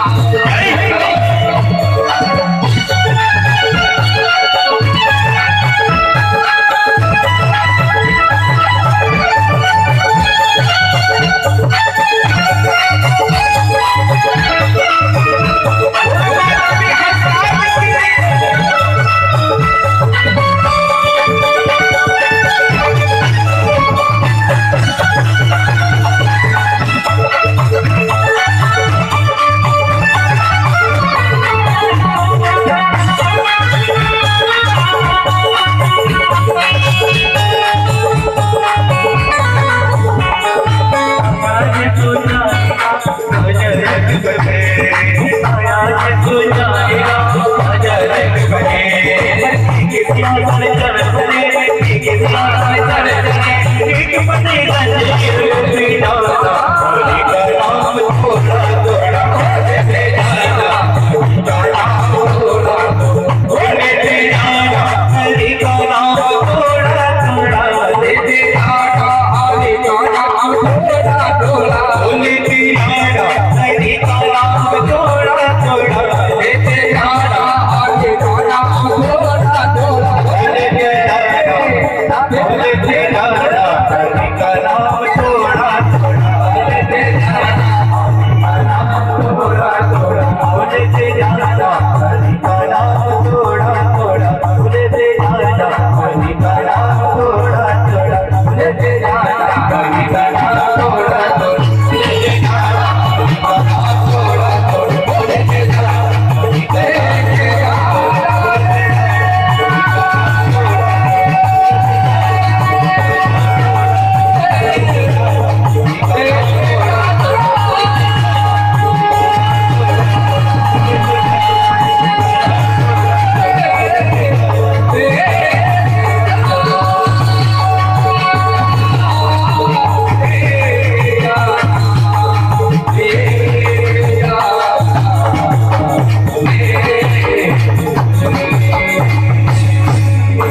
哎 Baby.